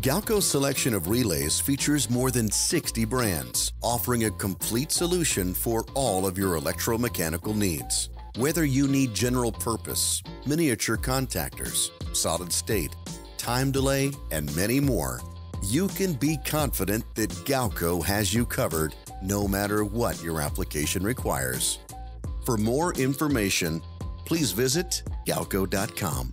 Galco's selection of relays features more than 60 brands, offering a complete solution for all of your electromechanical needs. Whether you need general purpose, miniature contactors, solid state, time delay, and many more, you can be confident that Galco has you covered no matter what your application requires. For more information, please visit galco.com.